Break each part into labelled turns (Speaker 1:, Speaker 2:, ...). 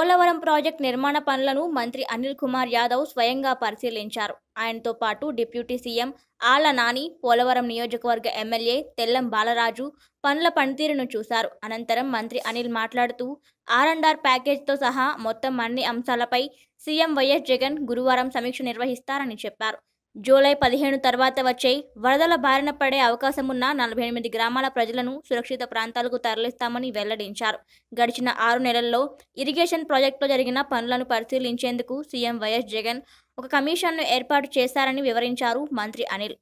Speaker 1: Polavaram project నిర్మాణ పనులను మంత్రి అనిల్ కుమార్ యాదవ్ స్వయంగా పరిశీలించారు. ఆయనతో పాటు డిప్యూటీ సీఎం ఆళ్ళ నాని పోలవరం నియోజకవర్గ ఎమ్మెల్యే తెల్లం బాలరాజు పనుల పనితీరును చూశారు. అనంతరం మంత్రి అనిల్ మాట్లాడుతూ ఆర్ అండ్ ఆర్ ప్యాకేజ్తో సహా మొత్తం అన్ని అంశాలపై సీఎం వైఎస్ జగన్ గురువారం సమీక్ష నిర్వహిస్తారని చెప్పారు. జూలై పదిహేను తర్వాత వచ్చే వరదల బారిన పడే అవకాశం ఉన్న నలభై ఎనిమిది గ్రామాల ప్రజలను సురక్షిత ప్రాంతాలకు తరలిస్తామని వెల్లడించారు. గడిచిన ఆరు నెలల్లో ఇరిగేషన్ ప్రాజెక్టులో జరిగిన పనులను పరిశీలించేందుకు సీఎం వైఎస్ జగన్ ఒక కమిషన్ను ఏర్పాటు చేశారని వివరించారు మంత్రి అనిల్.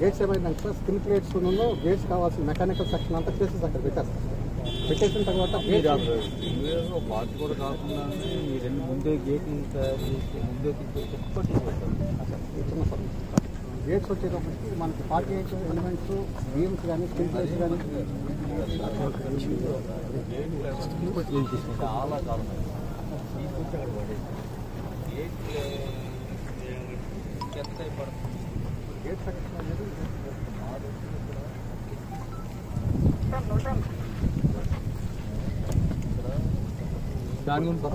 Speaker 2: గేట్స్ ఏమైందంటే సార్ స్కిన్ ప్లేట్స్ గేట్స్ కావాల్సిన మెకానికల్ సెక్షన్ అంతా చేసేసి అక్కడ పెట్టేసిన తర్వాత గేట్స్
Speaker 3: ముందే గేట్ ముందే తీసుకొచ్చి
Speaker 2: గేట్స్ వచ్చేటప్పటికి మనకి ఫార్టీ ఎయిట్ ఎలిమెంట్స్ బీమ్స్ కానీ స్ప్రింక్లర్స్ కానీ
Speaker 3: చాలా కాలం ఎంత పడుతుంది
Speaker 2: గేట్ అనేది
Speaker 3: దాని గురించి